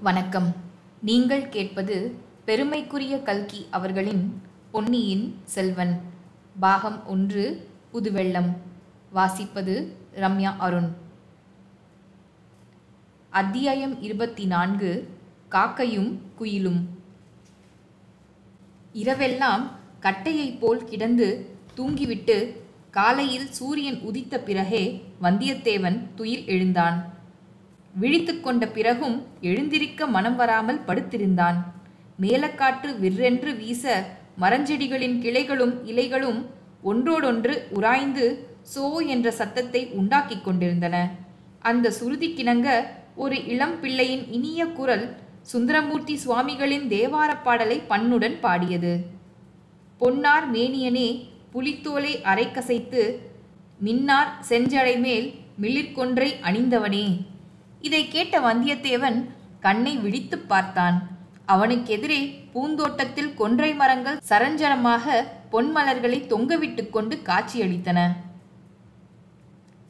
வணக்கம். நீங்கள் கேட்பது பெருமைக்குரிய கல்கி அவர்களின் பொன்னியின் செல்வன். பாகம் ஒன்று புதுவெள்ளம். வாசிப்பது ரம்யா அருண். அத்தியாயம் இருபத்தி நான்கு காக்கையும் குயிலும். இரவெல்லாம் கட்டையைப் போல் கிடந்து தூங்கிவிட்டு காலையில் சூரியன் உதித்த பிறகே வந்தியத்தேவன் துயில் எழுந்தான். விழித்து கொண்ட பிறகும் எழுந்திருக்க மனம் வராமல் படுத்திருந்தான். மேலக்காற்று விற்றென்று வீச மரஞ்செடிகளின் கிளைகளும் இலைகளும் ஒன்றோடொன்று உராய்ந்து சோ என்ற சத்தத்தை உண்டாக்கிக் கொண்டிருந்தன. அந்த சுருதிக்கிணங்க ஒரு இளம் பிள்ளையின் இனிய குரல் சுந்தரமூர்த்தி சுவாமிகளின் தேவாரப் பாடலை பண்ணுடன் பாடியது. பொன்னார் மேனியனே புலித்தோலை அரைக்கசைத்து மின்னார் செஞ்சடை மேல் மிளிர்கொன்றை அணிந்தவனே இதை கேட்ட வந்தியத்தேவன் கண்ணை விழித்துப் பார்த்தான். அவனுக்கு எதிரே பூந்தோட்டத்தில் கொன்றை மரங்கள் சரஞ்சரமாக பொன்மலர்களை தொங்கவிட்டுக் கொண்டு காட்சியளித்தன.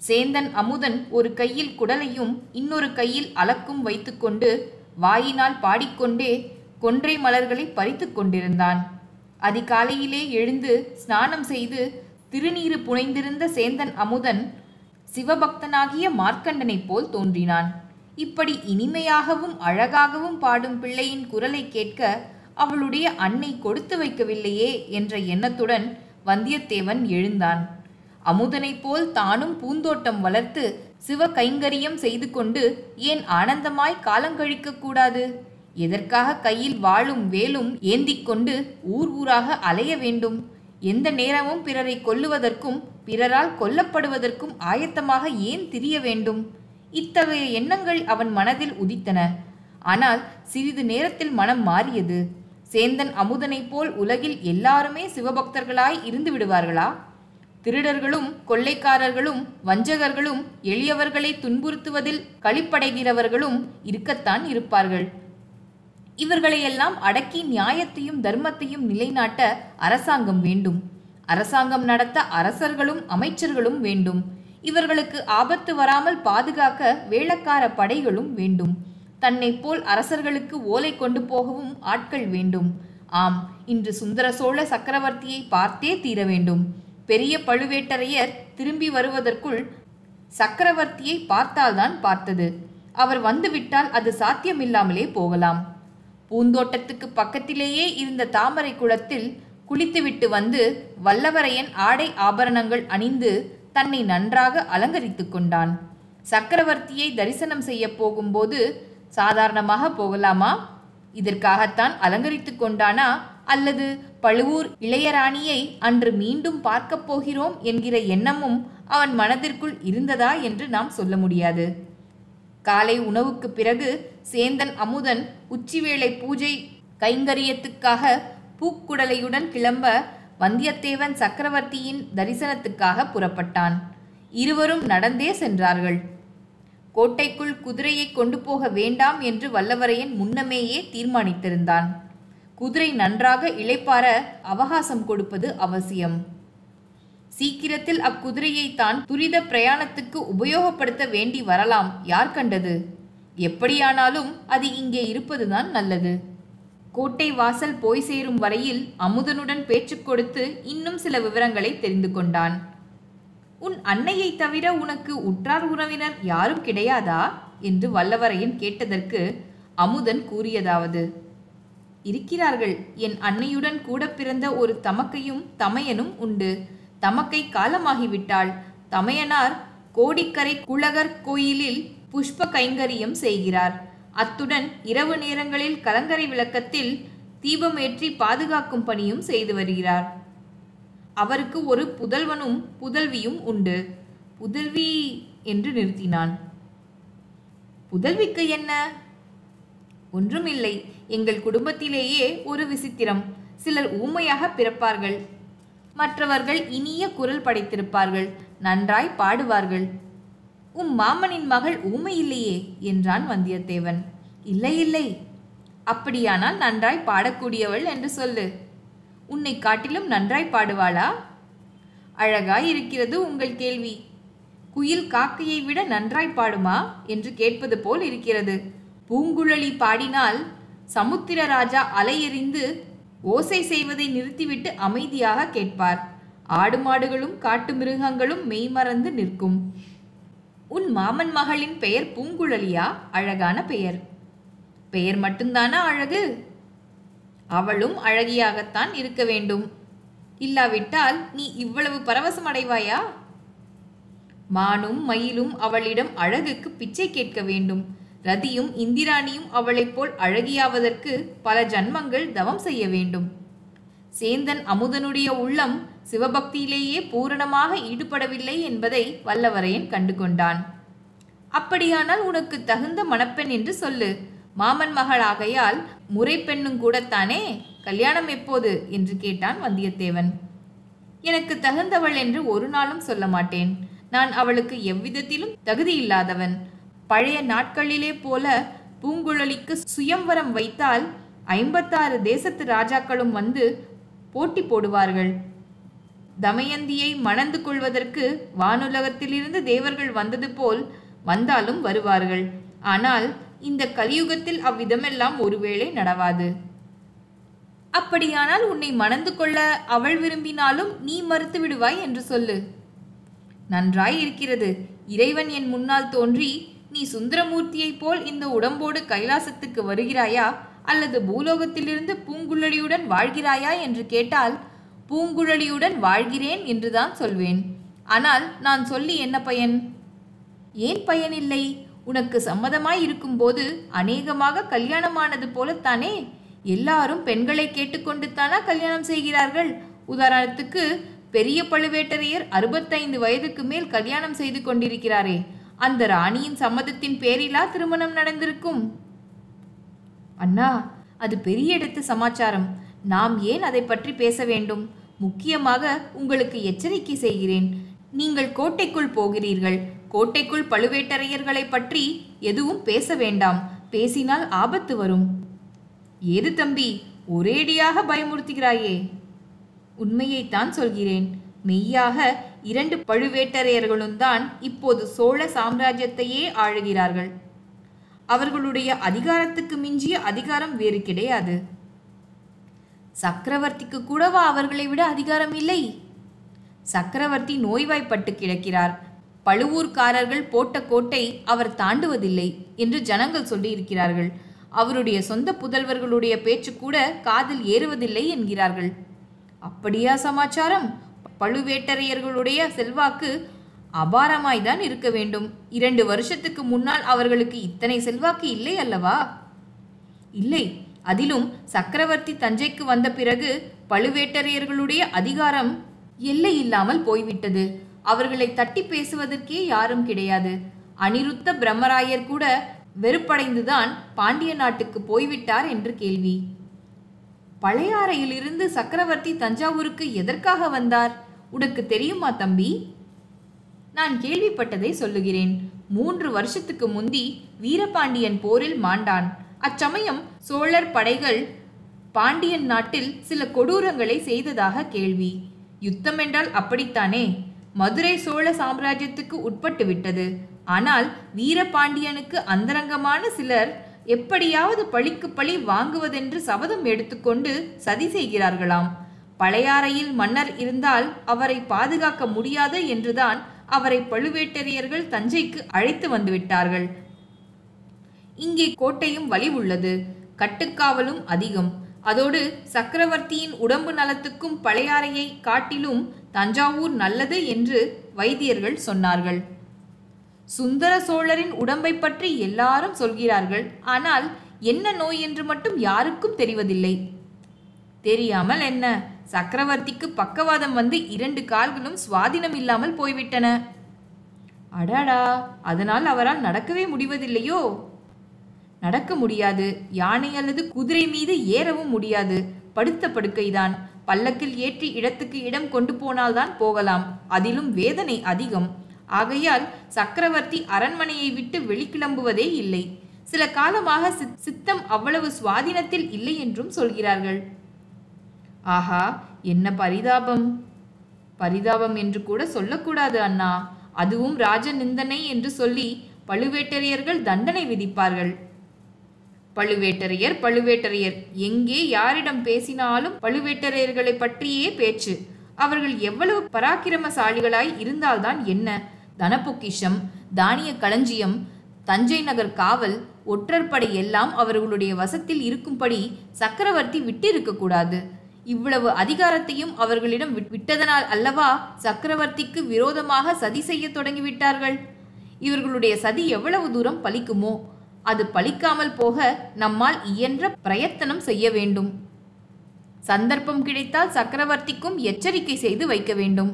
சேந்தன் அமுதன் ஒரு கையில் குடலையும் இன்னொரு கையில் அலக்கும் வைத்துக்கொண்டு வாயினால் பாடிக்கொண்டே கொன்றை மலர்களை பறித்து கொண்டிருந்தான். அதிகாலையிலே எழுந்து ஸ்நானம் செய்து திருநீறு புனைந்திருந்த சேந்தன் அமுதன் சிவபக்தனாகிய மார்க்கண்டனைப் போல் தோன்றினான். இப்படி இனிமையாகவும் அழகாகவும் பாடும் பிள்ளையின் குரலை கேட்க அவளுடைய அன்னை கொடுத்து வைக்கவில்லையே என்ற எண்ணத்துடன் வந்தியத்தேவன் எழுந்தான். அமுதனைப் போல் தானும் பூந்தோட்டம் வளர்த்து சிவ கைங்கரியம் செய்து கொண்டு ஏன் ஆனந்தமாய் காலங்கழிக்க கூடாது? எதற்காக கையில் வாழும் வேலும் ஏந்திக் கொண்டு ஊர் ஊராக அலைய வேண்டும்? எந்த நேரமும் பிறரை கொல்லுவதற்கும் பிறரால் கொல்லப்படுவதற்கும் ஆயத்தமாக ஏன் திரிய வேண்டும்? இத்தகைய எண்ணங்கள் அவன் மனதில் உதித்தன. ஆனால் சிறிது நேரத்தில் மனம் மாறியது. சேந்தன் அமுதனைப் போல் உலகில் எல்லாருமே சிவபக்தர்களாய் இருந்து விடுவார்களா? திருடர்களும் கொள்ளைக்காரர்களும் வஞ்சகர்களும் எளியவர்களை துன்புறுத்துவதில் களிப்படைகிறவர்களும் இருக்கத்தான் இருப்பார்கள். இவர்களையெல்லாம் அடக்கி நியாயத்தையும் தர்மத்தையும் நிலைநாட்ட அரசாங்கம் வேண்டும். அரசாங்கம் நடத்த அரசர்களும் அமைச்சர்களும் வேண்டும். இவர்களுக்கு ஆபத்து வராமல் பாதுகாக்க வேளக்கார படைகளும் வேண்டும். தன்னை போல் அரசர்களுக்கு ஓலை கொண்டு போகவும் ஆட்கள் வேண்டும். ஆம் இன்று சுந்தர சோழ சக்கரவர்த்தியை பார்த்தே தீர வேண்டும். பெரிய பழுவேட்டரையர் திரும்பி வருவதற்குள் சக்கரவர்த்தியை பார்த்தால்தான் பார்த்தது. அவர் வந்துவிட்டால் அது சாத்தியமில்லாமலே போகலாம். பூந்தோட்டத்துக்கு பக்கத்திலேயே இருந்த தாமரை குளத்தில் குளித்துவிட்டு வந்து வல்லவரையன் ஆடை ஆபரணங்கள் அணிந்து தன்னை நன்றாக அலங்கரித்து கொண்டான். சக்கரவர்த்தியை தரிசனம் செய்ய போகும்போது சாதாரணமாக போகலாமா? இதற்காகத்தான் அலங்கரித்து கொண்டானா? அல்லது பழுவூர் இளையராணியை அன்று மீண்டும் பார்க்கப் போகிறோம் என்கிற எண்ணமும் அவன் மனதிற்குள் இருந்ததா என்று நாம் சொல்ல முடியாது. காலை உணவுக்கு பிறகு சேந்தன் அமுதன் உச்சிவேளை பூஜை கைங்கரியத்துக்காக பூக்குடலையுடன் கிளம்ப வந்தியத்தேவன் சக்கரவர்த்தியின் தரிசனத்துக்காக புறப்பட்டான். இருவரும் நடந்தே சென்றார்கள். கோட்டைக்குள் குதிரையை கொண்டு போக வேண்டாம் என்று வல்லவரையன் முன்னமேயே தீர்மானித்திருந்தான். குதிரை நன்றாக இளைப்பார அவகாசம் கொடுப்பது அவசியம். சீக்கிரத்தில் அக்குதிரையை தான் துரித பிரயாணத்துக்கு உபயோகப்படுத்த வேண்டி வரலாம். யார் கண்டது? எப்படியானாலும் அது இங்கே இருப்பதுதான் நல்லது. கோட்டை வாசல் போய் சேரும் வரையில் அமுதனுடன் பேச்சு கொடுத்து இன்னும் சில விவரங்களை தெரிந்து கொண்டான். உன் அன்னையை தவிர உனக்கு உற்றார் உறவினர் யாரும் கிடையாதா? என்று வல்லவரையன் கேட்டதற்கு அமுதன் கூறியதாவது. இருக்கிறார்கள். என் அன்னையுடன் கூட பிறந்த ஒரு தமக்கையும் தமையனும் உண்டு. தமக்கை காலமாகிவிட்டாள். தமையனார் கோடிக்கரை குலகர் கோயிலில் புஷ்ப கைங்கரியம் செய்கிறார். அத்துடன் இரவு நேரங்களில் கலங்கரை விளக்கத்தில் தீபமேற்றி பாதுகாக்கும் பணியும் செய்து வருகிறார். அவருக்கு ஒரு புதல்வனும் புதல்வியும் உண்டு. புதல்வி என்று நிறுத்தினான். புதல்விக்கு என்ன? ஒன்றுமில்லை. எங்கள் குடும்பத்திலேயே ஒரு விசித்திரம். சிலர் ஊமையாக பிறப்பார்கள். மற்றவர்கள் இனிய குரல் படைத்திருப்பார்கள் நன்றாய் பாடுவார்கள். உம் மாமனின் மகள் ஊமை இல்லையே என்றான் வந்தியத்தேவன். இல்லை இல்லை. அப்படியானால் நன்றாய் பாடக்கூடியவள் என்று சொல்லு. உன்னை காட்டிலும் நன்றாய் பாடுவாளா? அழகாய் இருக்கிறது உங்கள் கேள்வி. குயில் காக்கையை விட நன்றாய் பாடுமா? என்று கேட்பது போல் இருக்கிறது. பூங்குழலி பாடினால் சமுத்திரராஜா அலையெறிந்து ஓசை செய்வதை நிறுத்திவிட்டு அமைதியாக கேட்பார். ஆடு மாடுகளும் காட்டு மிருகங்களும் மெய்மறந்து நிற்கும். உன் மாமன் மகளின் பெயர் பூங்குழலியா? அழகான பெயர். பெயர் மட்டும்தானா அழகு? அவளும் அழகியாகத்தான் இருக்க வேண்டும். இல்லாவிட்டால் நீ இவ்வளவு பரவசம் அடைவாயா? மானும் மயிலும் அவளிடம் அழகுக்கு பிச்சை கேட்க வேண்டும். ரதியும் இந்திராணியும் அவளைப் போல் அழகியாவதற்கு பல ஜன்மங்கள் தவம் செய்ய வேண்டும். சேந்தன் அமுதனுடைய உள்ளம் சிவபக்தியிலேயே பூரணமாக ஈடுபடவில்லை என்பதை வல்லவரையன் கண்டு கொண்டான் அப்படியானால் உனக்கு தகுந்த மணப்பெண் என்று சொல்லு. மாமன் மகளாகையால் முறை பெண்ணும் கூடத்தானே? கல்யாணம் எப்போது? என்று கேட்டான் வந்தியத்தேவன். எனக்கு தகுந்தவள் என்று ஒரு நாளும் சொல்ல மாட்டேன். நான் அவளுக்கு எவ்விதத்திலும் தகுதியில்லாதவன். பழைய நாட்களிலே போல பூங்குழலிக்கு சுயம்வரம் வைத்தால் ஐம்பத்தாறு தேசத்து ராஜாக்களும் வந்து போட்டி போடுவார்கள். தமயந்தியை மணந்து கொள்வதற்கு வானுலகத்திலிருந்து தேவர்கள் வந்தது போல் வந்தாலும் வருவார்கள். ஆனால் இந்த கலியுகத்தில் அவ்விதமெல்லாம் ஒருவேளை நடவாது. அப்படியானால் உன்னை மணந்து கொள்ள அவள் விரும்பினாலும் நீ மறுத்து விடுவாய் என்று சொல்லு. நன்றாய் இருக்கிறது இறைவன் என் முன்னால் தோன்றி நீ சுந்தரமூர்த்தியைப் போல் இந்த உடம்போடு கைலாசத்துக்கு வருகிறாயா? அல்லது பூலோகத்திலிருந்து பூங்குழலியுடன் வாழ்கிறாயா? என்று கேட்டால் பூங்குழலியுடன் வாழ்கிறேன் என்றுதான் சொல்வேன். ஆனால் நான் சொல்லி என்ன பயன்? ஏன் பயனில்லை? உனக்கு சம்மதமாய் இருக்கும்போது அநேகமாக கல்யாணமானது போலத்தானே? எல்லாரும் பெண்களை கேட்டுக்கொண்டு தானா கல்யாணம் செய்கிறார்கள். உதாரணத்துக்கு பெரிய பழுவேட்டரையர் அறுபத்தைந்து வயதுக்கு மேல் கல்யாணம் செய்து கொண்டிருக்கிறாரே. அந்த ராணியின் சம்மதத்தின் பேரிலா திருமணம் நடந்திருக்கும். அண்ணா அது பெரிய இடத்து சமாச்சாரம். நாம் ஏன் அதை பற்றி பேச வேண்டும்? முக்கியமாக உங்களுக்கு எச்சரிக்கை செய்கிறேன். நீங்கள் கோட்டைக்குள் போகிறீர்கள். கோட்டைக்குள் பழுவேட்டரையர்களை பற்றி எதுவும் பேச வேண்டாம். பேசினால் ஆபத்து வரும். ஏது தம்பி ஒரேடியாக பயமுறுத்துகிறாயே? உண்மையைத்தான் சொல்கிறேன். மெய்யாக இரண்டு பழுவேட்டரையர்களும் தான் இப்போது சோழ சாம்ராஜ்யத்தையே ஆழுகிறார்கள் அவர்களுடைய அதிகாரத்துக்கு மிஞ்சிய அதிகாரம் வேறு கிடையாது. சக்கரவர்த்திக்கு கூடவா அவர்களை விட அதிகாரம் இல்லை? சக்கரவர்த்தி நோய்வாய்ப்பட்டு கிடக்கிறார். பழுவூர்காரர்கள் போட்ட கோட்டை அவர் தாண்டுவதில்லை என்று ஜனங்கள் சொல்லி இருக்கிறார்கள் அவருடைய சொந்த புதல்வர்களுடைய பேச்சு கூட காதில் ஏறுவதில்லை என்கிறார்கள். அப்படியா சமாச்சாரம்? பழுவேட்டரையர்களுடைய செல்வாக்கு அபாரமாய்தான் இருக்க வேண்டும். இரண்டு வருஷத்துக்கு முன்னால் அவர்களுக்கு இத்தனை செல்வாக்கு இல்லை அல்லவா? இல்லை. அதிலும் சக்கரவர்த்தி தஞ்சைக்கு வந்த பிறகு பழுவேட்டரையர்களுடைய அதிகாரம் எல்லை இல்லாமல் போய்விட்டது. அவர்களை தட்டி பேசுவதற்கே யாரும் கிடையாது. அனிருத்த பிரம்மராயர் கூட வெறுப்படைந்துதான் பாண்டிய நாட்டுக்கு போய்விட்டார் என்று கேள்வி. பழையாறையிலிருந்து சக்கரவர்த்தி தஞ்சாவூருக்கு எதற்காக வந்தார்? உனக்கு தெரியுமா தம்பி? நான் கேள்விப்பட்டதை சொல்லுகிறேன். மூன்று வருஷத்துக்கு முந்தி வீரபாண்டியன் போரில் மாண்டான். அச்சமயம் சோழர் படைகள் பாண்டியன் நாட்டில் சில கொடூரங்களை செய்ததாக கேள்வி. யுத்தம் என்றால் அப்படித்தானே? மதுரை சோழ சாம்ராஜ்யத்துக்கு உட்பட்டு விட்டது. ஆனால் வீரபாண்டியனுக்கு அந்தரங்கமான சிலர் எப்படியாவது பழிக்கு பழி வாங்குவதென்று சபதம் எடுத்துக்கொண்டு சதி செய்கிறார்களாம். பழையாறையில் மன்னர் இருந்தால் அவரை பாதுகாக்க முடியாது என்றுதான் அவரை பழுவேட்டரையர்கள் தஞ்சைக்கு அழைத்து வந்துவிட்டார்கள். இங்கே கோட்டையும் வலி உள்ளது. கட்டுக்காவலும் அதிகம். அதோடு சக்கரவர்த்தியின் உடம்பு நலத்துக்கும் பழையாறையை காட்டிலும் தஞ்சாவூர் நல்லது என்று வைத்தியர்கள் சொன்னார்கள். சுந்தர சோழரின் உடம்பை பற்றி எல்லாரும் சொல்கிறார்கள். ஆனால் என்ன நோய் என்று மட்டும் யாருக்கும் தெரிவதில்லை. தெரியாமல் என்ன? சக்கரவர்த்திக்கு பக்கவாதம் வந்து இரண்டு கால்களும் சுவாதீனம் இல்லாமல் போய்விட்டன. அடாடா அதனால் அவரால் நடக்கவே முடிவதில்லையோ? நடக்க முடியாது. யானை அல்லது குதிரை மீது ஏறவும் முடியாது. படுத்த படுக்கைதான். பல்லக்கில் ஏற்றி இடத்துக்கு இடம் கொண்டு போனால்தான் போகலாம். அதிலும் வேதனை அதிகம். ஆகையால் சக்கரவர்த்தி அரண்மனையை விட்டு வெளிக்கிளம்புவதே இல்லை. சில காலமாக சித்- சித்தம் அவ்வளவு சுவாதீனத்தில் இல்லை என்றும் சொல்கிறார்கள். ஆஹா என்ன பரிதாபம்? பரிதாபம் என்று கூட சொல்லக்கூடாது அண்ணா. அதுவும் ராஜ நிந்தனை என்று சொல்லி பழுவேட்டரையர்கள் தண்டனை விதிப்பார்கள். பழுவேட்டரையர் பழுவேட்டரையர் எங்கே யாரிடம் பேசினாலும் பழுவேட்டரையர்களை பற்றியே பேச்சு. அவர்கள் எவ்வளவு பராக்கிரமசாலிகளாய் இருந்தால்தான் என்ன? தனப்பொக்கிஷம் தானிய களஞ்சியம் தஞ்சை நகர் காவல் ஒற்றற்படை எல்லாம் அவர்களுடைய வசத்தில் இருக்கும்படி சக்கரவர்த்தி விட்டிருக்கக்கூடாது. இவ்வளவு அதிகாரத்தையும் அவர்களிடம் விட்டதனால் அல்லவா சக்கரவர்த்திக்கு விரோதமாக சதி செய்ய தொடங்கிவிட்டார்கள்? இவர்களுடைய சதி எவ்வளவு தூரம் பலிக்குமோ அது பலிக்காமல் போக நம்மால் இயன்ற பிரயத்தனம் செய்ய வேண்டும். சந்தர்ப்பம் கிடைத்தால் சக்கரவர்த்திக்கும் எச்சரிக்கை செய்து வைக்க வேண்டும்.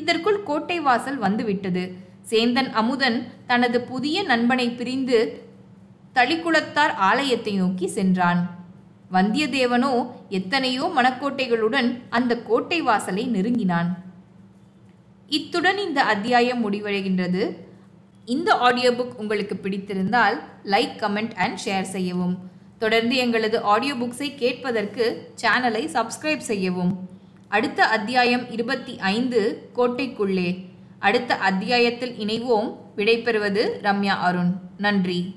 இதற்குள் கோட்டை வாசல் வந்துவிட்டது. சேந்தன் அமுதன் தனது புதிய நண்பனை பிரிந்து தளிக்குளத்தார் ஆலயத்தை நோக்கி சென்றான். வந்தியத்தேவனோ எத்தனையோ மணக்கோட்டைகளுடன் அந்த கோட்டை வாசலை நெருங்கினான். இத்துடன் இந்த அத்தியாயம் முடிவடைகின்றது. இந்த ஆடியோ புக் உங்களுக்கு பிடித்திருந்தால் லைக் கமெண்ட் அண்ட் ஷேர் செய்யவும். தொடர்ந்து எங்களது ஆடியோ புக்ஸை கேட்பதற்கு சேனலை சப்ஸ்கிரைப் செய்யவும். அடுத்த அத்தியாயம் இருபத்தி ஐந்து கோட்டைக்குள்ளே. அடுத்த அத்தியாயத்தில் இணைவோம். விடைபெறுவது ரம்யா அருண். நன்றி.